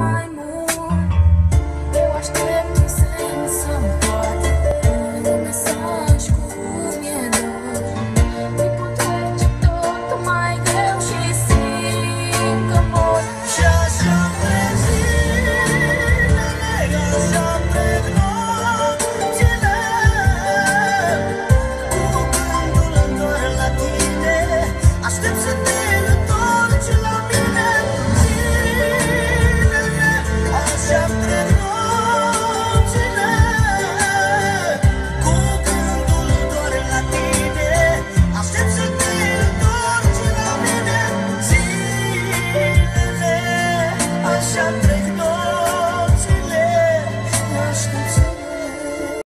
my mood. They watch them sing. distance.